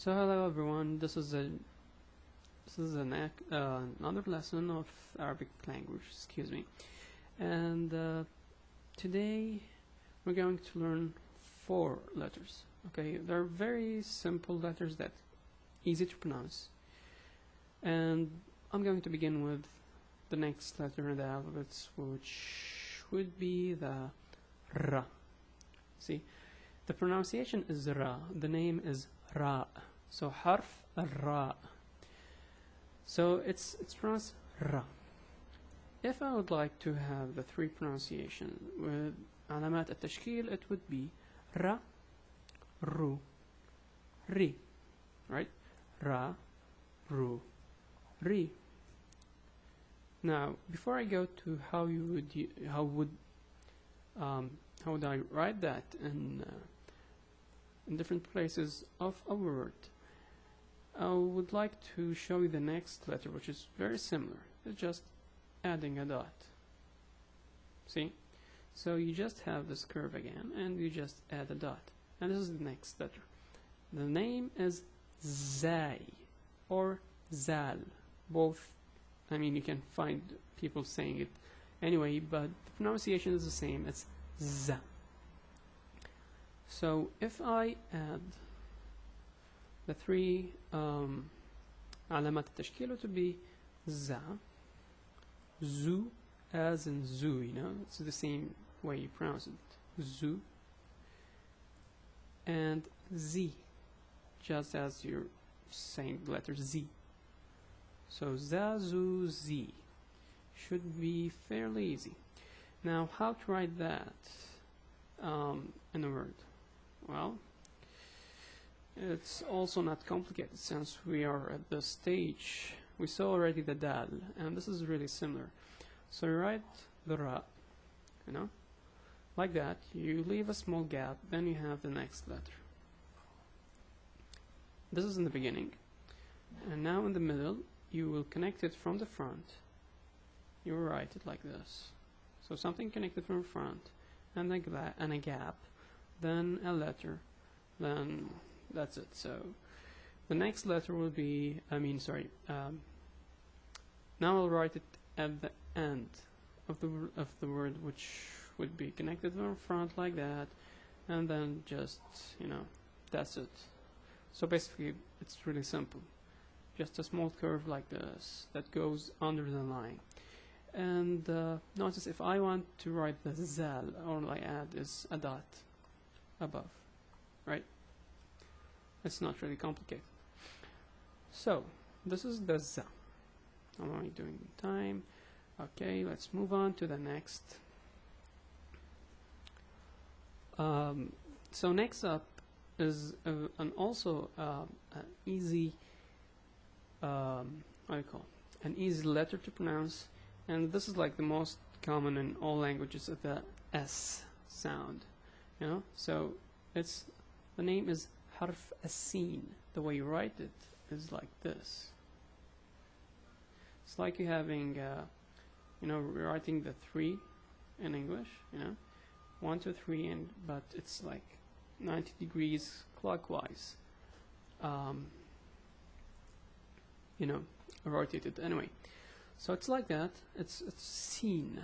So hello everyone, this is a this is an uh, another lesson of Arabic language, excuse me. And uh, today we're going to learn four letters. Okay, they're very simple letters that easy to pronounce. And I'm going to begin with the next letter in the alphabet, which would be the ra. See, the pronunciation is ra. The name is ra. So harf ra. So it's it's pronounced ra. If I would like to have the three pronunciation with alamat at-tashkil, it would be ra, ru, ri, right? Ra, ru, ri. Now, before I go to how you would how would um, how would I write that in uh, in different places of a word. I would like to show you the next letter, which is very similar. It's just adding a dot. See? So you just have this curve again, and you just add a dot. And this is the next letter. The name is Zai or Zal. Both, I mean, you can find people saying it anyway, but the pronunciation is the same. It's Z. So if I add the three um, علامات التشكيل to be za, zu, as in zoo, you know, it's the same way you pronounce it, zoo, and z, just as you're saying the letter z. So za, zu, z should be fairly easy. Now, how to write that um, in a word? Well, it's also not complicated since we are at the stage. We saw already the dal, and this is really similar. So you write the ra, you know, like that. You leave a small gap, then you have the next letter. This is in the beginning, and now in the middle, you will connect it from the front. You will write it like this. So something connected from front, and a, and a gap, then a letter, then that's it. So the next letter will be, I mean, sorry. Um, now I'll write it at the end of the of the word, which would be connected to from front like that, and then just you know, that's it. So basically, it's really simple. Just a small curve like this that goes under the line. And uh, notice if I want to write the zal, all I add is a dot above, right? It's not really complicated. So, this is the. How am only doing time? Okay, let's move on to the next. Um, so next up is uh, an also uh, an easy, um, you call an easy letter to pronounce, and this is like the most common in all languages of the S sound. You know, so it's the name is harf asin. The way you write it is like this. It's like you having, uh, you know, writing the three in English. You know, one, two, three, and but it's like 90 degrees clockwise. Um, you know, rotated anyway. So it's like that. It's it's seen.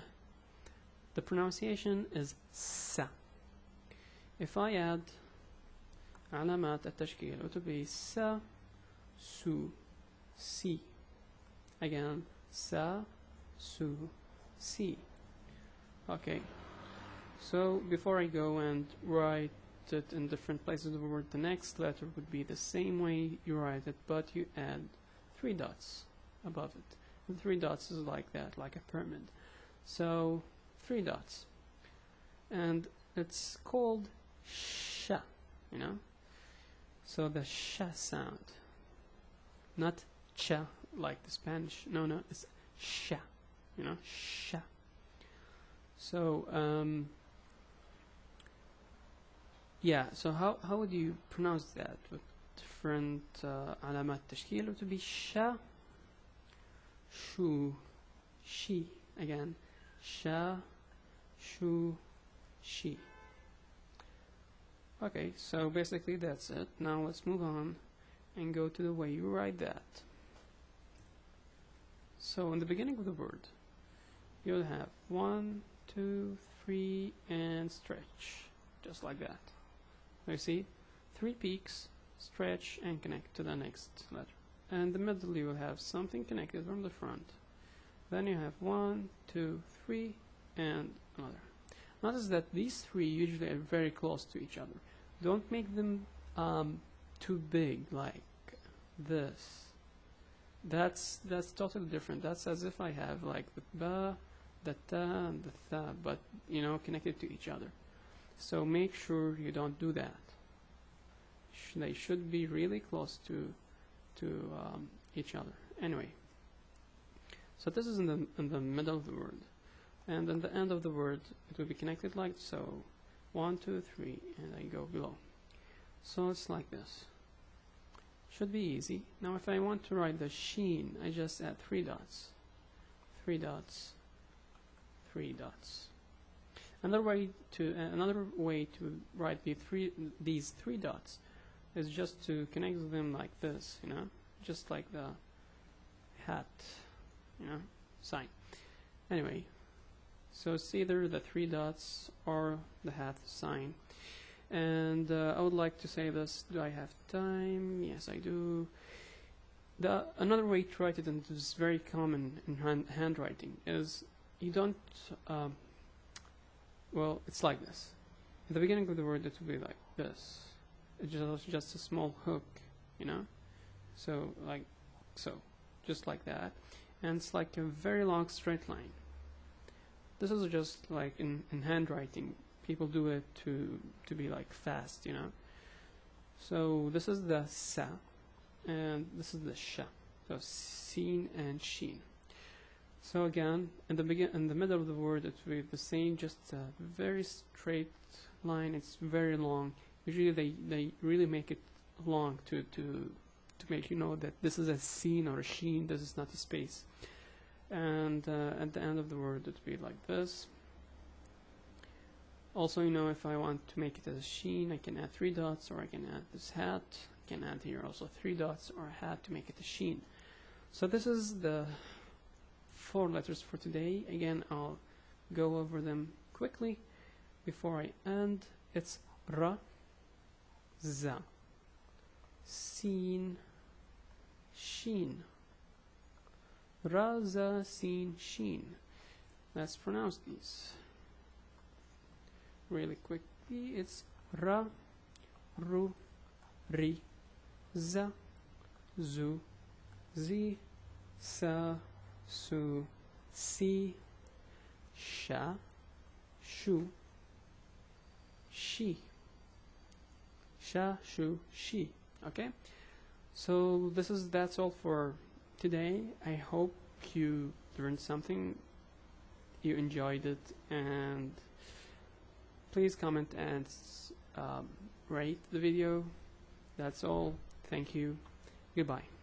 The pronunciation is sa. If I add علامات التشكيل it would be sa, su, si. Again, sa, su, si. Okay. So before I go and write it in different places of the word, the next letter would be the same way you write it, but you add three dots above it. The three dots is like that, like a pyramid. So three dots, and it's called sha. You know, so the sha sound, not cha like the Spanish. No, no, it's sha. You know, sha. So um, yeah. So how how would you pronounce that with different uh, علامات تشكيل? It would be sha, shu, she again, sha, shu, she. Okay, so basically that's it. Now let's move on and go to the way you write that. So in the beginning of the word, you'll have one, two, three, and stretch, just like that. You see, three peaks, stretch, and connect to the next letter. And the middle you will have something connected from the front. Then you have one, two, three, and another. Notice that these three usually are very close to each other. Don't make them um, too big, like this. That's that's totally different. That's as if I have like the ba, the ta, and the tha, but you know connected to each other. So make sure you don't do that. Sh they should be really close to to um, each other. Anyway, so this is in the in the middle of the word, and in the end of the word it will be connected like so. One, two, three, and I go below. So it's like this. Should be easy. Now if I want to write the sheen, I just add three dots. Three dots. Three dots. Another way to uh, another way to write the three these three dots is just to connect them like this, you know, just like the hat, you know, sign. Anyway, so it's either the three dots or the hat sign. And uh, I would like to say this. Do I have time? Yes, I do. The another way to write it, and this is very common in hand, handwriting, is you don't. Um, well, it's like this. At the beginning of the word, it would be like this. It's just just a small hook, you know. So like so, just like that, and it's like a very long straight line. This is just like in, in handwriting people do it to to be like fast, you know. So this is the sa, and this is the sha. So seen and sheen. So again, in the begin, in the middle of the word, it will be the same, just a very straight line. It's very long. Usually, they they really make it long to to to make you know that this is a seen or a sheen. This is not a space. And uh, at the end of the word, it'd be like this. Also, you know, if I want to make it as a sheen, I can add three dots, or I can add this hat. I can add here also three dots or a hat to make it a sheen. So this is the four letters for today. Again, I'll go over them quickly before I end. It's ra, za, sin, sheen. Ra, za, sin, sheen. Let's pronounce these really quickly. It's ra, ru, ri, za, zu, zi, sa, su, si, sha, shu, she. Sha, shu, she. Okay? So this is that's all for today. I hope you learned something, you enjoyed it, and please comment and um, rate the video. That's all. Thank you. Goodbye.